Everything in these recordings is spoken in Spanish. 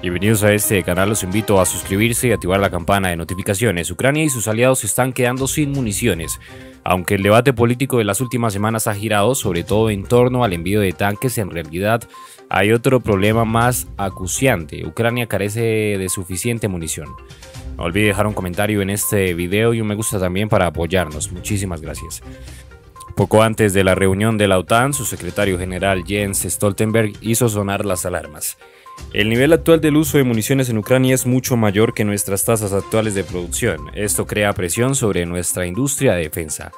Bienvenidos a este canal, los invito a suscribirse y activar la campana de notificaciones. Ucrania y sus aliados están quedando sin municiones. Aunque el debate político de las últimas semanas ha girado sobre todo en torno al envío de tanques, en realidad hay otro problema más acuciante. Ucrania carece de suficiente munición. No olvide dejar un comentario en este video y un me gusta también para apoyarnos. Muchísimas gracias. Poco antes de la reunión de la OTAN, su secretario general Jens Stoltenberg hizo sonar las alarmas. El nivel actual del uso de municiones en Ucrania es mucho mayor que nuestras tasas actuales de producción. Esto crea presión sobre nuestra industria de defensa.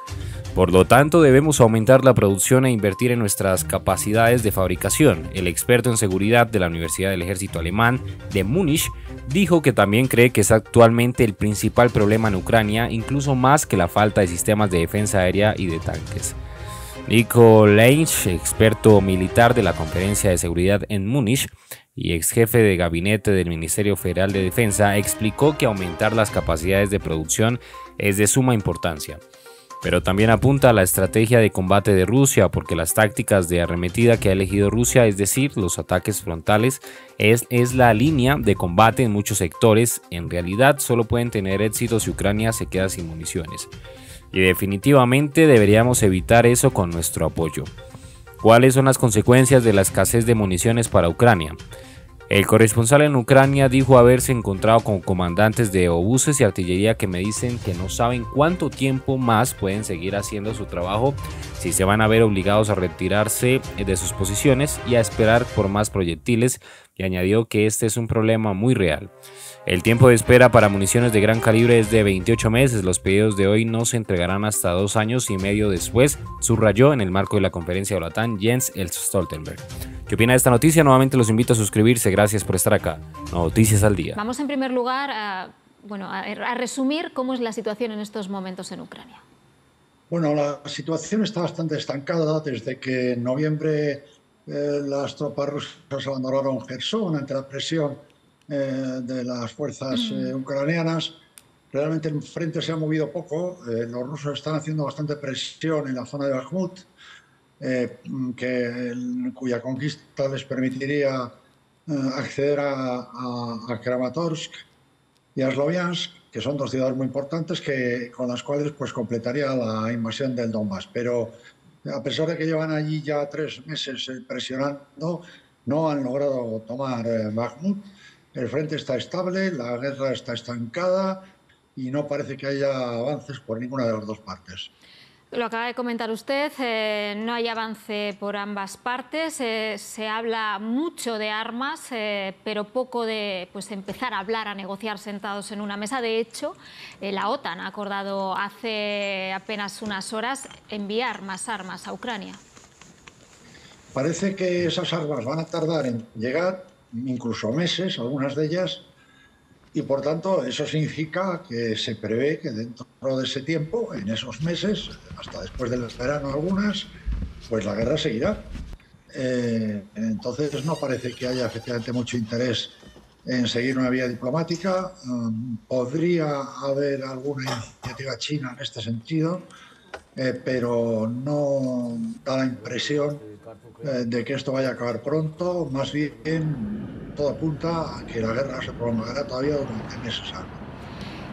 Por lo tanto, debemos aumentar la producción e invertir en nuestras capacidades de fabricación. El experto en seguridad de la Universidad del Ejército Alemán de Múnich dijo que también cree que es actualmente el principal problema en Ucrania, incluso más que la falta de sistemas de defensa aérea y de tanques. Nico Leinch, experto militar de la Conferencia de Seguridad en Múnich, y ex jefe de gabinete del Ministerio Federal de Defensa, explicó que aumentar las capacidades de producción es de suma importancia. Pero también apunta a la estrategia de combate de Rusia, porque las tácticas de arremetida que ha elegido Rusia, es decir, los ataques frontales, es, es la línea de combate en muchos sectores. En realidad solo pueden tener éxito si Ucrania se queda sin municiones. Y definitivamente deberíamos evitar eso con nuestro apoyo. ¿Cuáles son las consecuencias de la escasez de municiones para Ucrania? El corresponsal en Ucrania dijo haberse encontrado con comandantes de obuses y artillería que me dicen que no saben cuánto tiempo más pueden seguir haciendo su trabajo si se van a ver obligados a retirarse de sus posiciones y a esperar por más proyectiles y añadió que este es un problema muy real. El tiempo de espera para municiones de gran calibre es de 28 meses. Los pedidos de hoy no se entregarán hasta dos años y medio después, subrayó en el marco de la conferencia de la Jens Stoltenberg. ¿Qué opina de esta noticia? Nuevamente los invito a suscribirse. Gracias por estar acá. Noticias al día. Vamos en primer lugar a, bueno, a, resumir cómo es la situación en estos momentos en Ucrania. Bueno, la situación está bastante estancada desde que en noviembre eh, las tropas rusas abandonaron Gerson ante la presión eh, de las fuerzas eh, ucranianas. Realmente el frente se ha movido poco. Eh, los rusos están haciendo bastante presión en la zona de Bakhmut, que, cuya conquista les permitiría acceder a, Kramatorsk y a Sloviansk, que son dos ciudades muy importantes que, con las cuales pues, completaría la invasión del Donbass. Pero a pesar de que llevan allí ya tres meses presionando, no han logrado tomar Bakhmut el frente está estable, la guerra está estancada y no parece que haya avances por ninguna de las dos partes. Lo acaba de comentar usted, eh, no hay avance por ambas partes, eh, se habla mucho de armas, eh, pero poco de pues, empezar a hablar, a negociar sentados en una mesa. De hecho, la OTAN ha acordado hace apenas unas horas enviar más armas a Ucrania. Parece que esas armas van a tardar en llegar incluso meses, algunas de ellas, y por tanto eso significa que se prevé que dentro de ese tiempo, en esos meses, hasta después del verano algunas, pues la guerra seguirá. Eh, entonces no parece que haya efectivamente mucho interés en seguir una vía diplomática. Um, podría haber alguna iniciativa china en este sentido, eh, pero no da la impresión eh, de que esto vaya a acabar pronto, más bien todo apunta a que la guerra se prolongará todavía durante meses.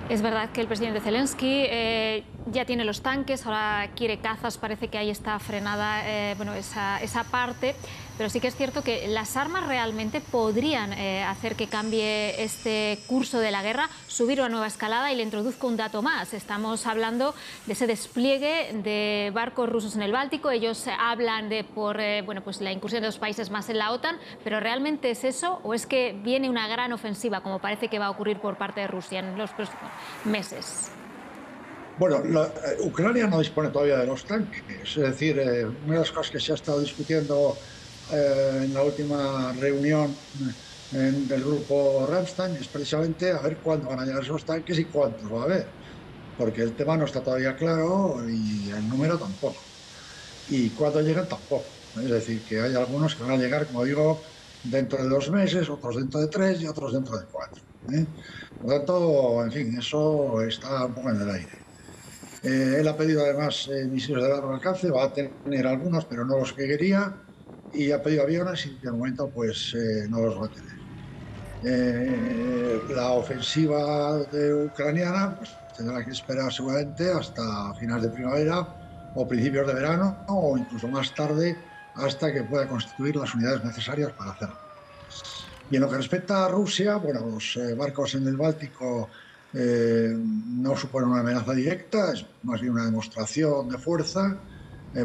Es verdad que el presidente Zelensky eh, ya tiene los tanques, ahora quiere cazas, parece que ahí está frenada eh, bueno, esa, esa parte pero sí que es cierto que las armas realmente podrían eh, hacer que cambie este curso de la guerra, subir una nueva escalada y le introduzco un dato más. Estamos hablando de ese despliegue de barcos rusos en el Báltico. Ellos hablan de por eh, bueno, pues la incursión de los países más en la OTAN, pero ¿realmente es eso o es que viene una gran ofensiva, como parece que va a ocurrir por parte de Rusia en los próximos meses? Bueno, eh, Ucrania no dispone todavía de los tanques. Es decir, una de las cosas que se ha estado discutiendo eh, en la última reunión eh, del grupo Ramstein es precisamente a ver cuándo van a llegar esos tanques y cuántos va a haber, porque el tema no está todavía claro y el número tampoco. Y cuándo llegan tampoco. Es decir, que hay algunos que van a llegar, como digo, dentro de dos meses, otros dentro de tres y otros dentro de cuatro. ¿eh? Por lo tanto, en fin, eso está un poco en el aire. Él ha pedido además misiles de largo alcance, va a tener algunos, pero no los que quería y ha pedido aviones y de momento pues eh, no los va a tener. Eh, la ofensiva de ucraniana pues, tendrá que esperar seguramente hasta finales de primavera o principios de verano o incluso más tarde hasta que pueda constituir las unidades necesarias para hacerlo. Y en lo que respecta a Rusia, bueno, los eh, barcos en el Báltico eh, no suponen una amenaza directa, es más bien una demostración de fuerza,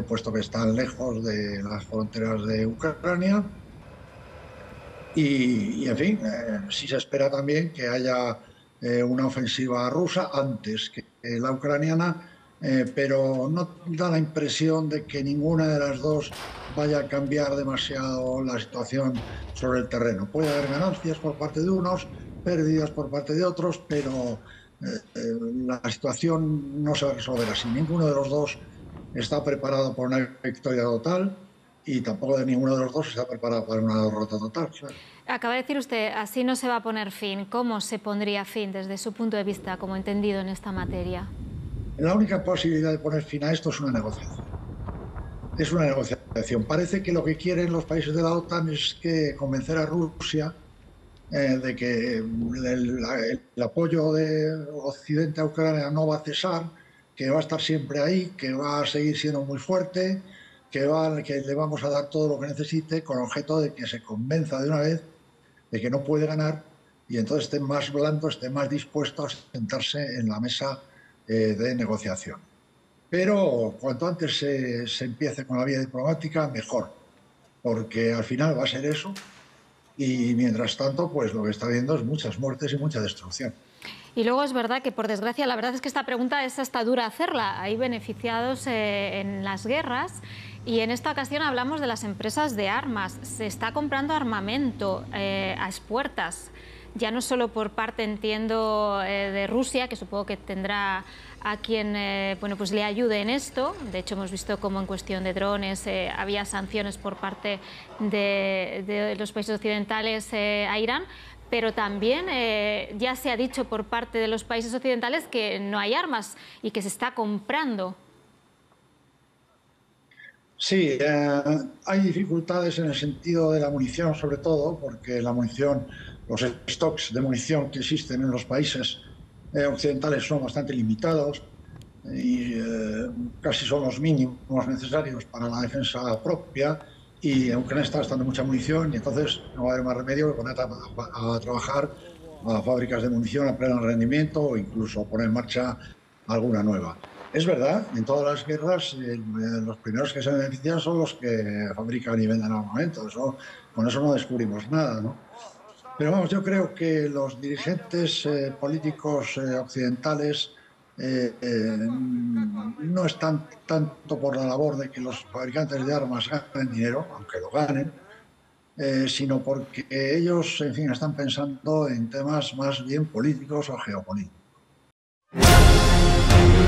puesto que están lejos de las fronteras de Ucrania. Y, en fin, eh, sí se espera también que haya eh, una ofensiva rusa antes que la ucraniana, eh, pero no da la impresión de que ninguna de las dos vaya a cambiar demasiado la situación sobre el terreno. Puede haber ganancias por parte de unos, pérdidas por parte de otros, pero la situación no se va a resolver así. Ninguno de los dos está preparado por una victoria total y tampoco de ninguno de los dos está preparado para una derrota total. Acaba de decir usted, así no se va a poner fin. ¿Cómo se pondría fin desde su punto de vista, como entendido en esta materia? La única posibilidad de poner fin a esto es una negociación. Es una negociación. Parece que lo que quieren los países de la OTAN es que convencer a Rusia eh, de que el, el apoyo de Occidente a Ucrania no va a cesar, que va a estar siempre ahí, que va a seguir siendo muy fuerte, que, que le vamos a dar todo lo que necesite con objeto de que se convenza de una vez de que no puede ganar y entonces esté más blando, esté más dispuesto a sentarse en la mesa eh, de negociación. Pero cuanto antes se, se empiece con la vía diplomática, mejor, porque al final va a ser eso y mientras tanto, pues lo que está viendo es muchas muertes y mucha destrucción. Y luego es verdad que, por desgracia, la verdad es que esta pregunta es hasta dura hacerla. Hay beneficiados eh, en las guerras y en esta ocasión hablamos de las empresas de armas. Se está comprando armamento eh, a expuertas, ya no solo por parte, entiendo, eh, de Rusia, que supongo que tendrá a quien eh, bueno, pues le ayude en esto. De hecho, hemos visto cómo en cuestión de drones había sanciones por parte de, de los países occidentales a Irán, pero también ya se ha dicho por parte de los países occidentales que no hay armas y que se está comprando. Sí, eh, hay dificultades en el sentido de la munición, sobre todo, porque la munición, los stocks de munición que existen en los países eh, occidentales son bastante limitados y eh, casi son los mínimos necesarios para la defensa propia. Y Ucrania está gastando mucha munición y entonces no va a haber más remedio que poner a, a trabajar a fábricas de munición a pleno rendimiento o incluso poner en marcha alguna nueva. Es verdad, en todas las guerras eh, los primeros que se benefician son los que fabrican y venden armamento. Eso, con eso no descubrimos nada, ¿no? Pero vamos, yo creo que los dirigentes eh, políticos eh, occidentales no están tanto por la labor de que los fabricantes de armas ganen dinero, aunque lo ganen, sino porque ellos, en fin, están pensando en temas más bien políticos o geopolíticos.